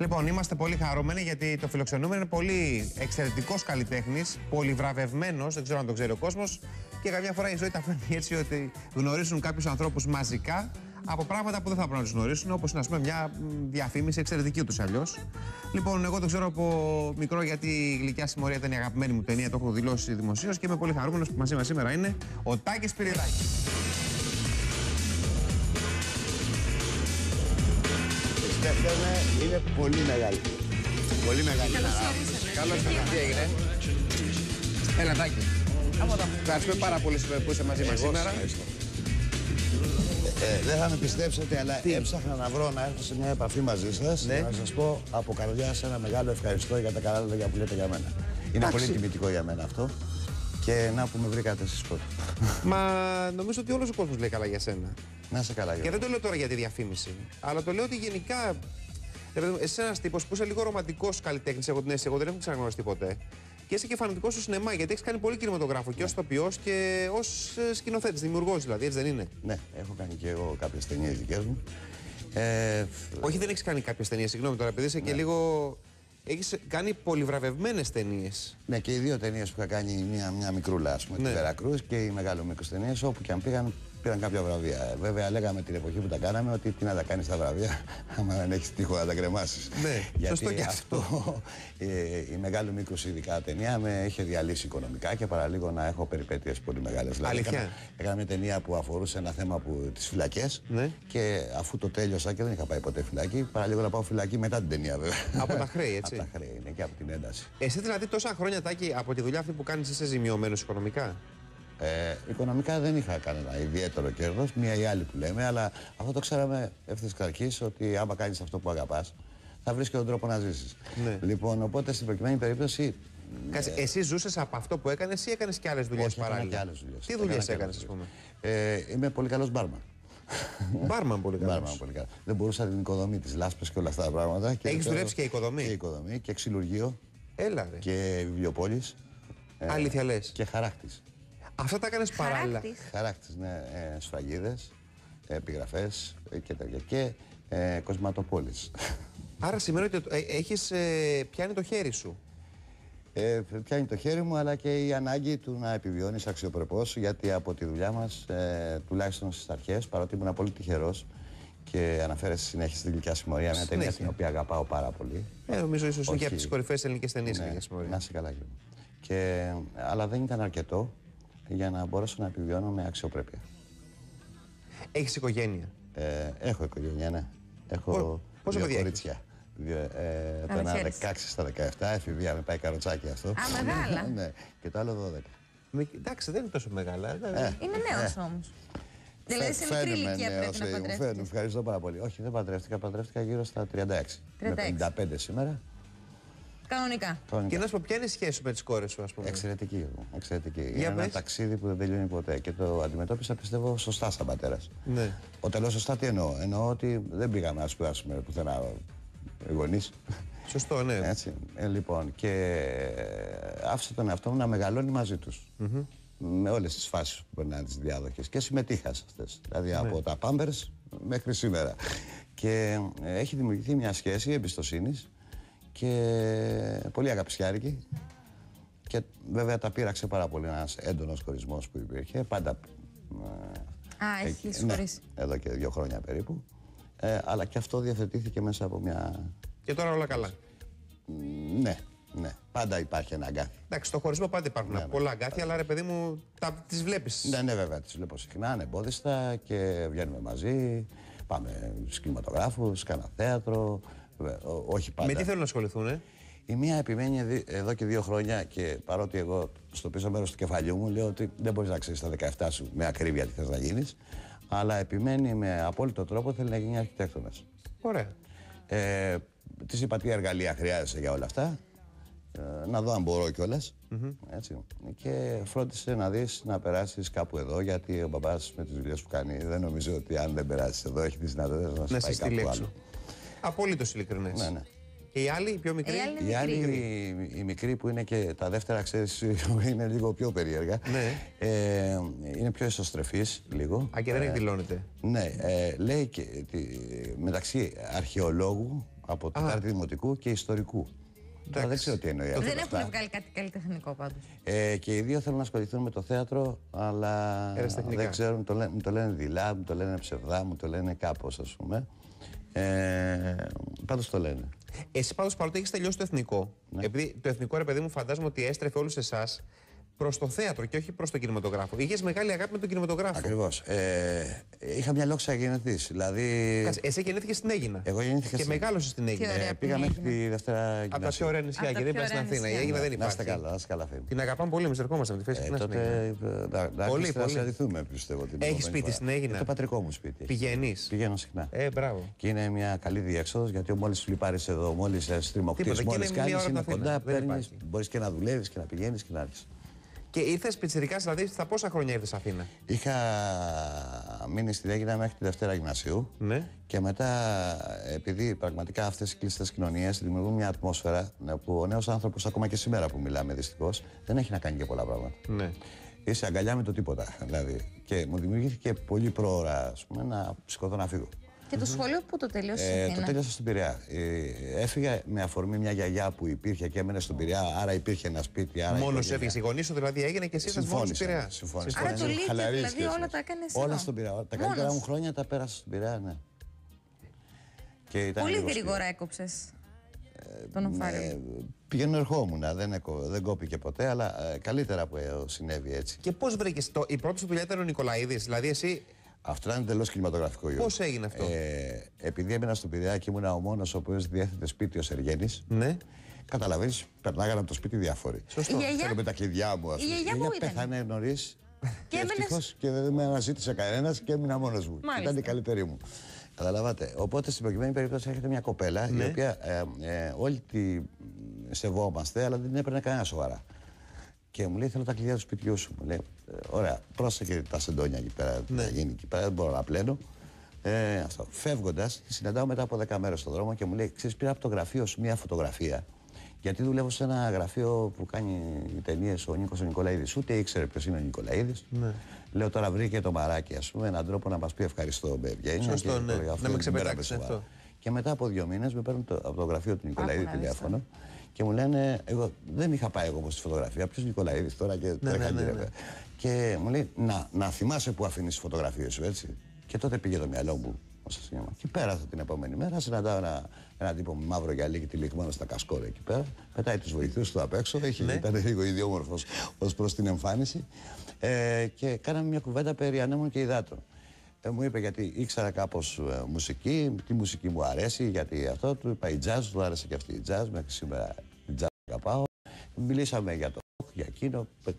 Λοιπόν, είμαστε πολύ χαρούμενοι γιατί το φιλοξενούμενο είναι πολύ εξαιρετικός καλλιτέχνης, πολύ βραβευμένο, δεν ξέρω αν το ξέρει ο κόσμος. Και καμιά φορά η ζωή τα φέρνει έτσι ότι γνωρίζουν κάποιους ανθρώπους μαζικά από πράγματα που δεν θα πρέπει να τους γνωρίσουν, όπως είναι ας πούμε, μια διαφήμιση εξαιρετική ούτως αλλιώς. Λοιπόν, εγώ το ξέρω από μικρό γιατί η γλυκιά συμμορία ήταν η αγαπημένη μου ταινία, το έχω δηλώσει δημοσίως και είμαι πολύ χαρούμενος που μαζί μας σήμερα είναι ο Τάκης Πυριδάκης. Πιστεύετε είναι πολύ μεγάλη. Πολύ μεγάλη. Καλώς ήρθατε. Τι έγινε; Έλα, Τάκη. Ευχαριστούμε πάρα πολύ που είσαι μαζί μας σήμερα. Ε, δεν θα με πιστέψετε, αλλά έψαχνα να βρω να έρθω σε μια επαφή μαζί σας Ναι. να σας πω από καρδιά ένα μεγάλο ευχαριστώ για τα καλά λόγια που λέτε για μένα. Είναι Εντάξει. πολύ τιμητικό για μένα αυτό. Και να που με βρήκατε εσείς πρώτοι. Μα νομίζω ότι όλος ο κόσμος λέει καλά για σένα. Να είσαι καλά, Και Γιώργο. δεν το λέω τώρα για τη διαφήμιση, αλλά το λέω ότι γενικά. ρε παιδί μου, Εσύ ένας τύπος που είσαι λίγο ρομαντικός καλλιτέχνης, έχω την αίσθηση, εγώ δεν έχω ξαναγνωριστεί ποτέ. Και είσαι και φανατικός στο σινεμά, γιατί έχεις κάνει πολύ κινηματογράφο και ως τοπιός και ως σκηνοθέτης, δημιουργός δηλαδή, έτσι δεν είναι; Ναι, έχω κάνει και εγώ κάποιες ταινίες δικές μου. Ε, Όχι, δεν έχεις κάνει κάποιες ταινίες, συγγνώμη τώρα, επειδή είσαι και λίγο. Έχεις κάνει πολυβραβευμένες ταινίες. ναι, και οι δύο ταινίες που είχα κάνει, η μία μια μικρούλα, ας πούμε, Ναι. τη Βερακρούζ και οι μεγάλο μήκος ταινίες, όπου και αν πήγαν, πήραν κάποια βραβεία. Ε, Βέβαια, λέγαμε την εποχή που τα κάναμε ότι τι να τα κάνεις τα βραβεία, άμα δεν έχεις τείχο να τα κρεμάσεις. Ναι, Γιατί σωστό και αυτό. ε, η μεγάλο μήκο ειδικά ταινία με είχε διαλύσει οικονομικά και παραλίγο να έχω περιπέτειες πολύ μεγάλες. Αλήθεια; έκανα, έκανα μια ταινία που αφορούσε ένα θέμα που, τις φυλακές Ναι. και αφού το τέλειωσα και δεν είχα πάει ποτέ φυλακή, παραλίγο να πάω φυλακή μετά την ταινία βέβαια. Από τα χρέη, έτσι. από τα χρέη είναι και από την ένταση. Εσύ δηλαδή τόσα χρόνια τάκι από τη δουλειά αυτή που κάνεις είσαι ζημιωμένος οικονομικά; Ε, οικονομικά δεν είχα κανένα ιδιαίτερο κέρδος, μία ή άλλη που λέμε, αλλά αυτό το ξέραμε ευθύς εξ αρχής ότι άμα κάνεις αυτό που αγαπάς, θα βρεις και τον τρόπο να ζήσεις. Ναι. Λοιπόν, οπότε στην προκειμένη περίπτωση. Κάτσε, εσύ ζούσες από αυτό που έκανες ή έκανες και άλλες δουλειές όχι, έκανα παράλληλα; και άλλες δουλειές. Τι Έκανα δουλειές και έκανες, άλλες α πούμε; δουλειές. Ε, είμαι πολύ καλός μπάρμαν. Μπάρμαν πολύ καλός. Μπάρμαν πολύ καλός. Δεν μπορούσα την οικοδομή τη λάσπη και όλα αυτά τα πράγματα. και Έχεις τώρα- δουλέψει και οικοδομή; Και οικοδομή και ξυλουργείο Έλα ρε. και βιβλιοπόλης. Αλήθεια λες. Και χαράκτης. Αυτά τα έκανες παράλληλα. Χαράκτης. Χαράκτης, ναι, ε, σφραγίδες, επιγραφές και τέτοια. Και ε, κοσματοπόλης. Άρα σημαίνει ότι ε, έχεις ε, πιάνει το χέρι σου. Ε, πιάνει το χέρι μου, αλλά και η ανάγκη του να επιβιώνεις αξιοπρεπώς, γιατί από τη δουλειά μας, ε, τουλάχιστον στις αρχές, παρότι ήμουν πολύ τυχερός και αναφέρεσαι συνέχεια στην γλυκιά συμμορία, μια ταινία Συνέχεια. την οποία αγαπάω πάρα πολύ. Ε, νομίζω ίσως είναι και Όχι. από τις κορυφαίες ελληνικές ταινίες Ναι, ναι, να είσαι καλά, Γιώργο. Και, αλλά δεν ήταν αρκετό για να μπορέσω να επιβιώνω με αξιοπρέπεια. Έχεις οικογένεια; Ε, έχω οικογένεια, ναι. Έχω Πο- πόσα δύο παιδιά κορίτσια. Δύο, ε, το Α, ένα ξέρεις. 16 στα 17, εφηβεία με πάει καροτσάκι αυτό. Α, μεγάλα. ναι, και το άλλο 12. Με, εντάξει, δεν είναι τόσο μεγάλα. δεν- Ε, Είναι νέος όμως. Δηλαδή σε μικρή Φαίνομαι ηλικία νέος, πρέπει να ε, μου φαίνεται, παντρεύει. Ευχαριστώ πάρα πολύ. Όχι, δεν παντρεύτηκα, παντρεύτηκα γύρω στα 36. 36. Με 55 σήμερα. Κανονικά. Χρονικά. Και να σου πω, ποια είναι η σχέση σου με τις κόρες σου, ας πούμε; Εξαιρετική, Γιώργο, εξαιρετική. Είναι ένα πες. ταξίδι που δεν τελειώνει ποτέ και το αντιμετώπισα πιστεύω σωστά σαν πατέρας. Ναι. Όταν λέω σωστά, τι εννοώ; Εννοώ ότι δεν πήγαμε να σπουδάσουμε πουθενά γονείς. Σωστό, ναι. Έτσι. Ε, λοιπόν, και άφησα τον εαυτό μου να μεγαλώνει μαζί τους. Με όλες τις φάσεις που περνάνε τις διάδοχες. Και συμμετείχα σε αυτές. Δηλαδή από τα Pampers μέχρι σήμερα. Και ε, έχει δημιουργηθεί μια σχέση εμπιστοσύνης και πολύ αγαπησιάρικη. Και βέβαια τα πείραξε πάρα πολύ ένας έντονος χωρισμός που υπήρχε. Πάντα. ε, Α, έχεις εκεί- ναι, χωρίσει. εδώ και δύο χρόνια περίπου. Ε, αλλά και αυτό διευθετήθηκε μέσα από μια. Και τώρα όλα καλά. Ναι, ναι. Πάντα υπάρχει ένα αγκάθι. Εντάξει, στο χωρισμό πάντα υπάρχουν Ναι, ναι. πολλά αγκάθια, αλλά ρε παιδί μου, τις βλέπεις. Ναι, ναι, βέβαια. Τις βλέπω συχνά, ανεμπόδιστα και βγαίνουμε μαζί. Πάμε στους κινηματογράφους, κάνα θέατρο. Βέβαια, ό- όχι πάντα. Με τι θέλουν να ασχοληθούν, ε; Η μία επιμένει δι- εδώ και δύο χρόνια και παρότι εγώ στο πίσω μέρος του κεφαλιού μου λέω ότι δεν μπορείς να ξέρεις στα 17 σου με ακρίβεια τι θες να γίνεις, αλλά επιμένει με απόλυτο τρόπο θέλει να γίνει αρχιτέκτονας. Ωραία. Ε, τη είπα τι εργαλεία χρειάζεσαι για όλα αυτά; Ε, να δω αν μπορώ κιόλας. Έτσι. Και φρόντισε να δεις να περάσεις κάπου εδώ, γιατί ο μπαμπάς με τις δουλειές που κάνει δεν νομίζω ότι αν δεν περάσεις εδώ έχει τις δυνατότητες να σε Να πάει σε κάπου στείλει άλλο. Έξω. Απολύτως ειλικρινές. Ναι, ναι. Και η άλλη, η πιο μικρή; Η άλλη Η άλλη, μικρή. η, η μικρή που είναι και τα δεύτερα, ξέρεις, είναι λίγο πιο περίεργα. Ναι. Ε, είναι πιο εσωστρεφής λίγο. Α, και δεν εκδηλώνεται. Ναι, ε, λέει και τη- μεταξύ αρχαιολόγου, Από Τετάρτη Δημοτικού και Ιστορικού. Τώρα δεν ξέρω τι εννοεί αυτό. Δεν έχουν βγάλει κάτι καλλιτεχνικό πάντως. Ε, και οι δύο θέλουν να ασχοληθούν με το θέατρο, αλλά Ερασιτεχνικά. δεν ξέρουν, το λένε, μου το λένε δειλά, μου το λένε ψευδά, μου το λένε κάπως ας πούμε. Ε, πάντως το λένε. Εσύ πάντως παρότι έχεις τελειώσει το εθνικό, Ναι. επειδή το εθνικό ρε παιδί μου φαντάζομαι ότι έστρεφε όλους εσάς προς το θέατρο και όχι προς τον κινηματογράφο. Είχες μεγάλη αγάπη με τον κινηματογράφο. Ακριβώς. Ε, είχα μια λόξα γεννηθής, δηλαδή... Κάτσε, Εσύ γεννήθηκες στην Έγινα. Εγώ γεννήθηκα Και στην- μεγάλωσες στην Τι Έγινα. ωραία. Ε, από πήγα την μέχρι Αίγυπνα. τη Δευτέρα Από τα γυμνασίου. πιο ωραία Από νησιά. τα Γιατί δεν πιο πα στην ωραία Αθήνα. Η νησιά. Έγινα δεν Να είστε υπάρχει. καλά, να είστε καλά φίλοι. Την αγαπάμε πολύ, εμείς ερχόμαστε με τη θέση Ε, συχνά στην τότε Έγινα. ε, να- να Πολύ, αρχίσετε να πολύ. συναντηθούμε πιστεύω την Έχεις επόμενη σπίτι φορά. στην Αίγινα; Είναι το πατρικό μου σπίτι. Πηγαίνεις; Πηγαίνω συχνά. Ε, μπράβο. Και είναι μια καλή διέξοδος γιατί μόλις φλιπάρει εδώ, μόλις στριμωχτεί, Τίποτα, και μόλι είναι μία κάνει, ώρα είναι από Αθήνα. κοντά, Δεν παίρνεις. υπάρχει. Μπορείς και να δουλεύεις και να πηγαίνεις και να έρθεις. Και ήρθες πιτσιρικάς, δηλαδή στα πόσα χρόνια ήρθες Αθήνα; Είχα μείνει στην Έγινα μέχρι τη Δευτέρα Γυμνασίου. Ναι. Και μετά, επειδή πραγματικά αυτές οι κλειστές κοινωνίες δημιουργούν μια ατμόσφαιρα ναι, που ο νέος άνθρωπος, ακόμα και σήμερα που μιλάμε δυστυχώς, δεν έχει να κάνει και πολλά πράγματα. Ναι. Είσαι αγκαλιά με το τίποτα. Δηλαδή. Και μου δημιουργήθηκε πολύ πρόωρα ας πούμε, να σηκωθώ να φύγω. Και το σχολείο που το τελείωσε Ε, στην το Αθήνα; τέλειωσα στην Πειραιά. Ε, έφυγα με αφορμή μια γιαγιά που υπήρχε και έμενε στον Πειραιά, άρα υπήρχε ένα σπίτι. Άρα Μόνος οικογένεια. έφυγε. Οι γονεί σου δηλαδή έγινε και εσύ ήρθε μόνος στην Συμφώνησαν, Πειραιά. συμφώνησαν. Άρα το Είναι Λύκειο χαλαρή δηλαδή σχέση όλα μας. τα έκανες Όλα εδώ. στον Πειραιά. Τα Μόνος. καλύτερα μου χρόνια τα πέρασα στον Πειραιά, ναι. Και ήταν Πολύ λίγο γρήγορα έκοψες τον Οφάριο. Ε, πηγαίνω ερχόμουν, δεν, εκο- δεν κόπηκε ποτέ, αλλά ε, καλύτερα που ε, συνέβη έτσι. Και πώς βρήκες. Η πρώτη σου δουλειά ήταν ο Νικολαίδης. Δηλαδή εσύ. Αυτό ήταν εντελώς κινηματογραφικό Γιώργο. Πώς έγινε αυτό; Ε, επειδή έμεινα στον Πειραιά και ήμουν ο μόνος ο οποίος διέθετε σπίτι ο Σεργένης, Ναι. καταλαβαίνεις, περνάγανε από το σπίτι διάφοροι. Σωστό. Η γιαγιά- Θέλω με τα κλειδιά μου, ας Η πούμε. γιαγιά πού ήταν; πέθανε νωρίς. Και έμενες- ευτυχώς και δεν με αναζήτησε κανένας και έμεινα μόνος μου. Μάλιστα. Ήταν η καλύτερη μου. Καταλαβαίνετε. Οπότε στην προκειμένη περίπτωση έρχεται μια κοπέλα Ναι. η οποία ε, ε, όλοι τη σεβόμαστε, αλλά δεν την έπαιρνε κανένα σοβαρά. Και μου λέει: Θέλω τα κλειδιά του σπιτιού σου. Μου λέει: «Ε, Ωραία, πρόσεχε τα σεντόνια εκεί πέρα. Ναι. Ναι. γίνει εκεί πέρα, δεν μπορώ να πλένω. Ε, αυτό. Φεύγοντας, τη συναντάω μετά από 10 μέρες στον δρόμο και μου λέει: Ξέρεις, πήρα από το γραφείο σου μια φωτογραφία. Γιατί δουλεύω σε ένα γραφείο που κάνει ταινίες ο Νίκος ο Νικολαίδης. Ούτε ήξερε ποιος είναι ο Νικολαίδης. Ναι. Λέω τώρα βρήκε το μαράκι, ας πούμε, έναν τρόπο να μας πει ευχαριστώ με ευγένεια. Σωστό, και ναι. το λέω, Να αυτό με δεν την πέραμε ξεπετάξει σοβαρά. αυτό. Και μετά από δύο μήνες με παίρνουν το, από το γραφείο του Νικολαίδη Άκου να δεις τηλέφωνο και μου λένε, εγώ δεν είχα πάει εγώ όπω στη φωτογραφία. Ποιος Νικολαίδης τώρα και Ναι, τρέχα ναι, ναι, γύρω, ναι. βέβαια. Και μου λέει, να, να θυμάσαι που αφήνεις τις φωτογραφίες σου, έτσι. Και τότε πήγε το μυαλό μου στο σινεμά. Και πέρασα την επόμενη μέρα, συναντάω ένα, ένα τύπο με μαύρο γυαλί και τυλιγμένο στα κασκόρια εκεί πέρα. Πετάει τους βοηθούς του απ' έξω. Είχε, Ναι. Ήταν λίγο ιδιόμορφος ως προς την εμφάνιση. Ε, και κάναμε μια κουβέντα περί ανέμων και υδάτων. Ε, μου είπε γιατί ήξερα κάπως μουσική, τι μουσική μου αρέσει, γιατί αυτό του είπα η jazz, του άρεσε και αυτή η jazz, μέχρι σήμερα η jazz αγαπάω. Μιλήσαμε για το rock, για εκείνο, ε,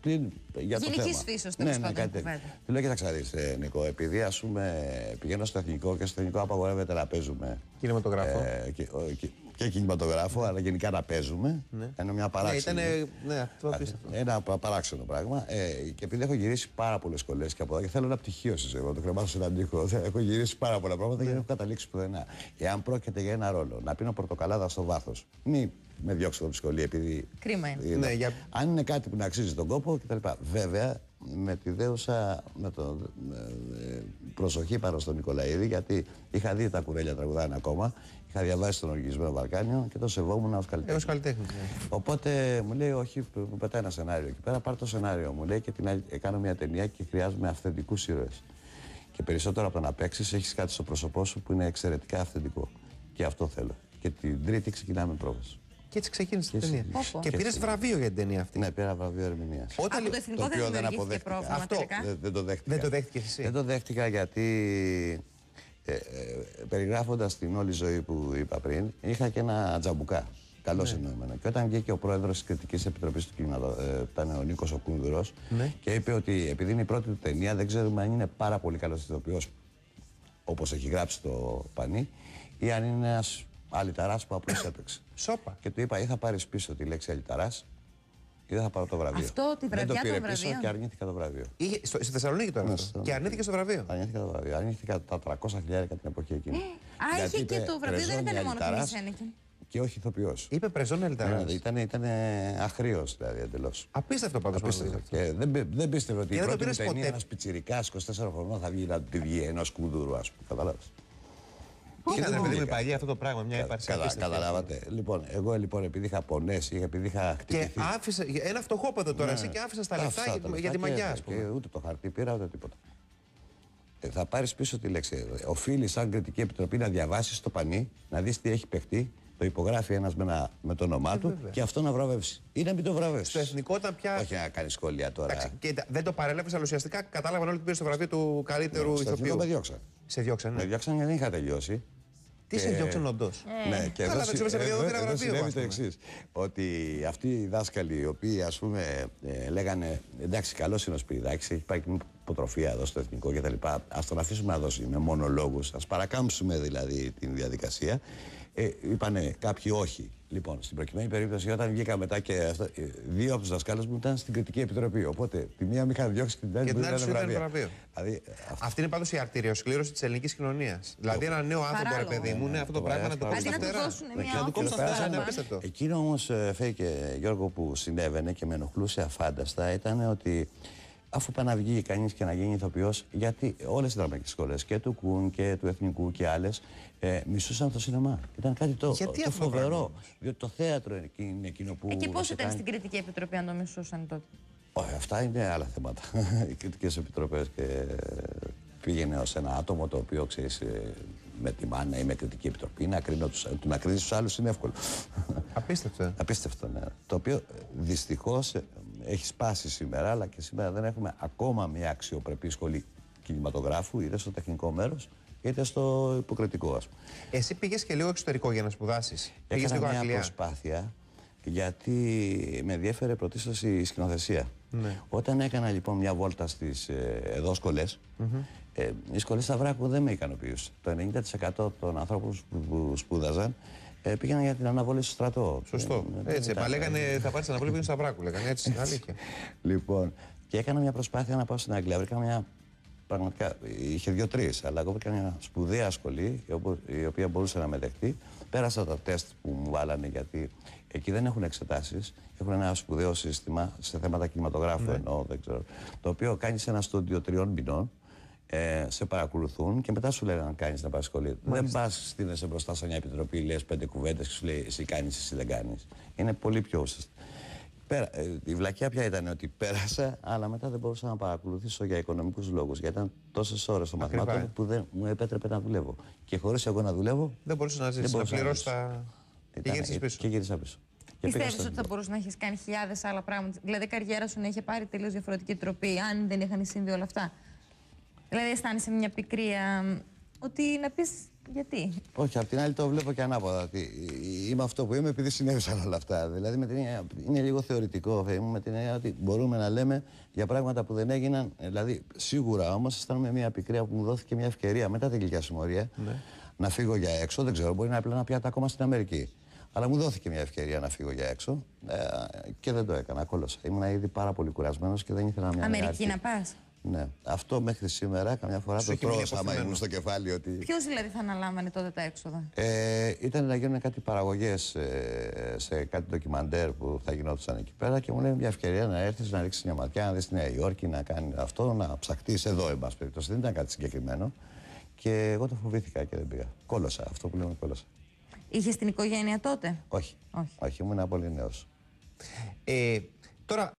πλην, για το Γενικής θέμα. φύσεως, τέλος ναι, ναι, πάντων, κάτι τέτοιο. κουβέντα. Του λέω, κοίταξε να δεις, ε, Νικό, επειδή ας πούμε πηγαίνω στο εθνικό και στο εθνικό απαγορεύεται να παίζουμε Κινηματογράφο. ε, και, ο, και, και κινηματογράφο, αλλά γενικά να παίζουμε. Ναι. Είναι μια Ναι, παράξενη. ήταν. Ναι, αυτό απίστευτο. Ένα πα- παράξενο πράγμα. Ε, και επειδή έχω γυρίσει πάρα πολλές σχολέ και από εδώ και θέλω ένα πτυχίο στη ζωή μου, να το κρεμάσω σε έναν τοίχο. Έχω γυρίσει πάρα πολλά πράγματα και δεν έχω καταλήξει πουθενά. Εάν πρόκειται για ένα ρόλο, να πίνω πορτοκαλάδα στο βάθος, μην με διώξετε από τη σχολή επειδή. Κρίμα είναι. είδα. Ναι, για- Αν είναι κάτι που να αξίζει τον κόπο κτλ. Βέβαια, με τη δέουσα με το, ε, προσοχή πάνω στον Νικολαίδη, γιατί είχα δει τα κουρέλια τραγουδάνε ακόμα, είχα διαβάσει τον Οργισμένο Βαλκάνιο και το σεβόμουν ως καλλιτέχνη. Έω καλλιτέχνη. Οπότε μου λέει, Όχι, μου πετάει ένα σενάριο εκεί πέρα. Πάρ το σενάριο μου λέει και την άλλη, κάνω μια ταινία και χρειάζομαι αυθεντικούς ήρωες. Και περισσότερο από το να παίξεις, έχεις κάτι στο πρόσωπό σου που είναι εξαιρετικά αυθεντικό. Και αυτό θέλω. Και την Τρίτη ξεκινάμε πρόβαση. Και έτσι ξεκίνησε η Και ταινία. έτσι. Πω, πω. Και Και πήρε έτσι. βραβείο για την ταινία αυτή. Ναι, πήρα βραβείο ερμηνείας. Όταν Από το λι- εθνικό το δεν οποίο δεν δημιουργήθηκε αποδέχτηκα. πρόβλημα Αυτό. τελικά. Δεν, δεν το δέχτηκα. Δεν το δέχτηκε εσύ. Δεν το δέχτηκα γιατί ε, ε, περιγράφοντας την όλη ζωή που είπα πριν, είχα και ένα τζαμπουκά. Καλό Ναι. εννοούμενο. Και όταν βγήκε ο πρόεδρος της Κριτικής Επιτροπής του Κινηματο... ε, ήταν ο Νίκος ο Κούνδουρος, Ναι. και είπε ότι επειδή είναι η πρώτη του ταινία, δεν ξέρουμε αν είναι πάρα πολύ καλός ηθοποιός, όπως έχει γράψει το πανί, ή αν είναι ένας αλυταράς που απλώς έπαιξε. Σόπα. Και του είπα, ή θα πάρεις πίσω τη λέξη αλυταράς, ή δεν θα πάρω το βραβείο. Αυτό τη δεν το βραδιά πήρε των πίσω βραβείων. και αρνήθηκα το βραβείο. Είχε, στο, στη Θεσσαλονίκη τώρα. Ναι, αυτό. στο- Και αρνήθηκε στο βραβείο. Αρνήθηκα το βραβείο. Αρνήθηκα τα 300 χιλιάρικα την εποχή εκείνη. Α, Γιατί είχε και είπε, το βραβείο, δεν «Πρεζόνια ήταν μόνο που Λιταράς μισένικε. Και όχι ηθοποιός. Είπε πρεζόν Ελταρά. Ναι, ήταν, ήταν αχρίος δηλαδή εντελώς. Απίστευτο πάντως. Απίστευτο. Και δεν, πι- δεν πίστευε ότι Και η δεν το πρώτη μου πήρες ταινία ποτέ; ένας πιτσυρικά 24 χρονών θα βγει να τη βγει ενό κουδούρου, ας πούμε. Καταλάβεις. Είχαν δεν ρε παιδί μου βρήκα. παλιοί αυτό το πράγμα, μια ύπαρξη. Κατα, απίστευτη. καταλάβατε. Λοιπόν, εγώ λοιπόν επειδή είχα πονέσει, επειδή είχα Και χτυπηθεί. άφησε ένα φτωχόπεδο τώρα εσύ και άφησες τα λεφτά Άφησα για, τα για λεφτά τη και- μαγιά, ας Και πούμε. ούτε το χαρτί πήρα ούτε τίποτα. Ε, θα πάρεις πίσω τη λέξη. Οφείλει, σαν κριτική επιτροπή, να διαβάσεις το πανί, να δεις τι έχει παιχτεί. Το υπογράφει ένας με, ένα- με το όνομά του Ε, βέβαια. και αυτό να βραβεύσει. Ή να μην το βραβεύσει. Στο εθνικό ήταν πια. Όχι να κάνεις σχόλια τώρα. Εντάξει, και τα- δεν το παρέλαβε, αλλά ουσιαστικά κατάλαβαν όλοι ότι πήρες το βραβείο του καλύτερου Στο εθνικό ηθοποιού. με διώξαν. Σε διώξαν, Με ναι. διώξαν γιατί δεν είχα τελειώσει. Τι σε και- διώξαν όντω. Ναι, και Καλά, εδώ, δεν συ- ξέρω, σε παιδιά, εδώ- εδώ πήρα εδώ βραβείο, συνέβη ας το πούμε. εξής. Ότι αυτοί οι δάσκαλοι, οι οποίοι ας πούμε ε, λέγανε εντάξει, καλό είναι ο Σπυριδάκης, έχει πάει και μια υποτροφία εδώ στο εθνικό κτλ. Α τον αφήσουμε να δώσει με μόνο λόγους, ας παρακάμψουμε δηλαδή την διαδικασία. Ε, είπανε κάποιοι όχι. Λοιπόν, στην προκειμένη περίπτωση, όταν βγήκα μετά και αυτά, ε, δύο από τους δασκάλους μου ήταν στην κριτική επιτροπή. Οπότε τη μία με είχαν διώξει και την άλλη Και μου την άλλη ήταν σου ήταν βραβεία. βραβείο. Δηλαδή, ε, αυτό Αυτή είναι πάντως η αρτηριοσκλήρωση της ελληνικής κοινωνίας. Δηλαδή, ένα νέο άνθρωπο, ρε Παράλογο. παιδί μου, ναι, αυτό το το πράγμα να το παράδειγμα. κόψεις Αντί στα να του φτερά. δώσουν Ναι, μια και Να του κόψεις όφη τα φτερά, στο είναι πέρασμα. απίστευτο. Εκείνο όμως, Φέη και Γιώργο, που συνέβαινε και με ενοχλούσε αφάνταστα ήταν ότι αφού πάει να βγει κανείς και να γίνει ηθοποιός, γιατί όλες οι δραματικέ σχολές και του Κουν και του Εθνικού και άλλες ε, μισούσαν το σινεμά. Ήταν κάτι το, Γιατί το αυτό το πράγμα; φοβερό. όμως; Διότι το θέατρο είναι εκείνο- είναι εκείνο που. Εκεί πώς σε ήταν κάνει- στην κριτική επιτροπή αν το μισούσαν τότε; Όχι, αυτά είναι άλλα θέματα. Οι κριτικές επιτροπές και πήγαινε ως ένα άτομο το οποίο ξέρεις με τη μάνα ή με κριτική επιτροπή να κρίνω τους, του να κρίνεις τους άλλους είναι εύκολο. Απίστευτο. ε. Απίστευτο, ναι. Το οποίο δυστυχώς έχει σπάσει σήμερα, αλλά και σήμερα δεν έχουμε ακόμα μια αξιοπρεπή σχολή κινηματογράφου, είτε στο τεχνικό μέρος, είτε στο υποκριτικό, ας πούμε. Εσύ πήγες και λίγο εξωτερικό για να σπουδάσεις. Πήγες Έκανα λίγο μια Αγγλία. προσπάθεια γιατί με ενδιέφερε πρωτίστως η σκηνοθεσία. Ναι. Όταν έκανα λοιπόν μια βόλτα στις ε, εδώ σχολες ε, οι σχολές Σταυράκου δεν με ικανοποιούσαν. Το 90% των ανθρώπων που, που σπούδαζαν ε, πήγαιναν για την αναβολή στο στρατό. Σωστό. Ε, δεν Έτσι, ήταν. μα λέγανε θα πάρεις αναβολή πήγαινε στα βράκου. Λέγανε έτσι. Αλήθεια. Λοιπόν, και έκανα μια προσπάθεια να πάω στην Αγγλία. Βρήκα μια. Πραγματικά είχε δύο-τρεις, αλλά εγώ βρήκα μια σπουδαία σχολή η οπο- η οποία μπορούσε να με δεχτεί. Πέρασα τα τεστ που μου βάλανε γιατί εκεί δεν έχουν εξετάσεις. Έχουν ένα σπουδαίο σύστημα σε θέματα κινηματογράφου εννοώ, δεν ξέρω. Το οποίο κάνεις ένα στούντιο τριών μηνών. Ε, σε παρακολουθούν και μετά σου λένε αν κάνεις να πα σχολείο. Δεν πας, στείνεσαι μπροστά σε μια επιτροπή, λες πέντε κουβέντες και σου λέει εσύ κάνεις, εσύ δεν κάνεις. Είναι πολύ πιο ουσιαστικό. Πέρα, ε, η βλακιά πια ήταν ότι πέρασα, αλλά μετά δεν μπορούσα να παρακολουθήσω για οικονομικούς λόγους. Γιατί ήταν τόσες ώρες των Ακριβά, μαθημάτων ε. που δεν μου επέτρεπε να δουλεύω. Και χωρίς εγώ να δουλεύω. Δεν μπορούσες να ζήσεις, να μπορούσα πληρώσεις ζήσω. τα. Και ήταν- γύρισες πίσω. Και γύρισα πίσω. Και πήγα Πιστεύεις στο ότι θα εθνικό. μπορούσες να έχεις κάνει χιλιάδες άλλα πράγματα; Δηλαδή η καριέρα σου να είχε πάρει τελείως διαφορετική τροπή, αν δεν είχαν συμβεί όλα αυτά; Δηλαδή αισθάνεσαι μια πικρία μ, ότι να πεις γιατί; Όχι, απ' την άλλη το βλέπω και ανάποδα. Ότι είμαι αυτό που είμαι επειδή συνέβησαν όλα αυτά. Δηλαδή με την έννοια- είναι λίγο θεωρητικό, Θεέ μου, με την έννοια ότι μπορούμε να λέμε για πράγματα που δεν έγιναν. Δηλαδή, σίγουρα όμως αισθάνομαι μια πικρία που μου δόθηκε μια ευκαιρία μετά την γλυκιά συμμορία να φύγω για έξω. Δεν ξέρω, μπορεί να πλέον πιάτα ακόμα στην Αμερική. Αλλά μου δόθηκε μια ευκαιρία να φύγω για έξω ε, και δεν το έκανα. Κόλωσα. Ήμουν ήδη πάρα πολύ κουρασμένος και δεν ήθελα μια Αμερική νέα να αρχή. πας; Ναι. Αυτό μέχρι σήμερα καμιά φορά Σου το έχει μείνει τρώω άμα αποθυμένος. ήμουν στο κεφάλι ότι. Ποιος δηλαδή θα αναλάμβανε τότε τα έξοδα; Ε, ήταν να γίνουν κάτι παραγωγές σε κάτι ντοκιμαντέρ που θα γινόντουσαν εκεί πέρα και μου λένε μια ευκαιρία να έρθεις να ρίξεις μια ματιά, να δεις τη Νέα Υόρκη, να κάνει αυτό, να ψαχτείς εδώ, εν πάση περιπτώσει. Δεν ήταν κάτι συγκεκριμένο. Και εγώ το φοβήθηκα και δεν πήγα. Κόλωσα. Αυτό που λέμε κόλωσα. Είχες την οικογένεια τότε; Όχι. Όχι. Όχι, ήμουν πολύ νέος. Ε, τώρα,